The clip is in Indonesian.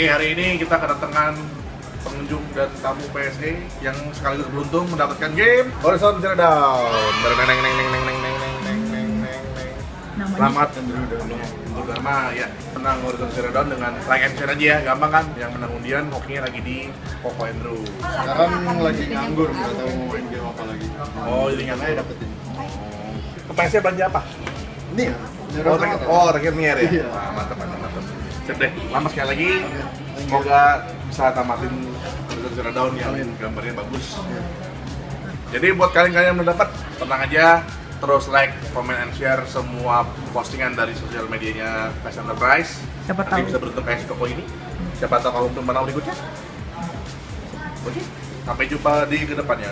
Oke, hari ini kita kedatangan pengunjung dan tamu PSE yang sekaligus beruntung mendapatkan game Horizon Zero Dawn. Neng neng neng neng neng neng neng neng neng neng neng. Selamat untuk Dharma ya menang Horizon Zero Dawn dengan like and share aja ya, gampang kan? Yang menang undian hokinya lagi di Koko Andrew. Sekarang lagi nganggur, nggak tahu mau main game apa lagi. Oh, jadi nggak Makanya dapetin. Ke PSE belanja apa? Ini ya? Oh, terakhir, oh, Nier ya? Iya. Wah, mantap, mantap, mantap. Sip deh, lama sekali lagi. Semoga bisa tamatin Zero Dawn yang gambarnya bagus. Jadi buat kalian-kalian yang belum dapat, tenang aja, terus like, comment, and share semua postingan dari sosial medianya PS Enterprise. Siapa Nanti tahu. bisa beruntung kayak si Koko ini. Siapa tahu kalau untuk menang berikutnya. Oke, sampai jumpa di ke depannya.